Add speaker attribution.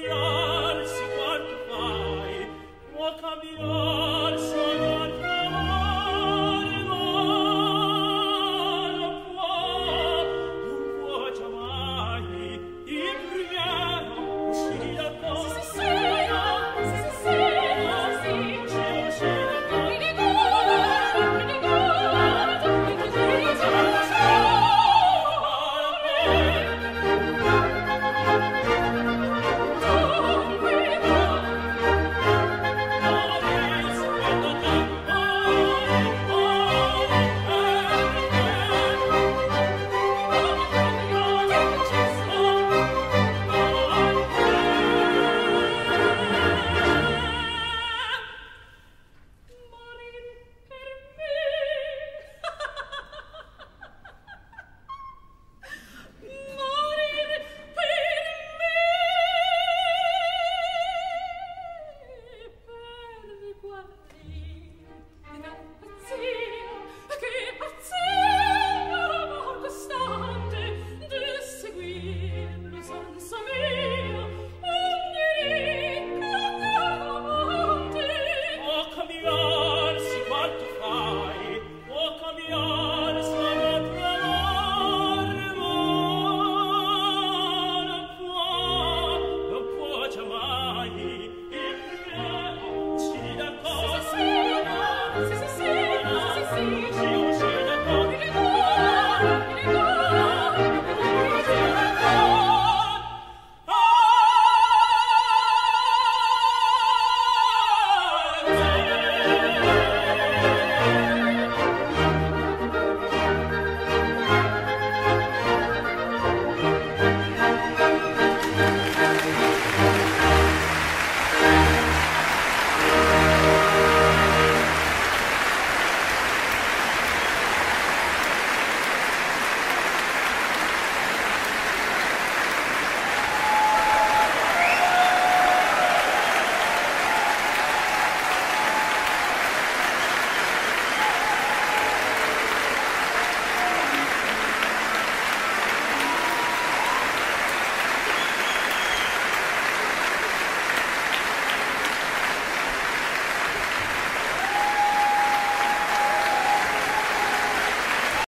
Speaker 1: Maria.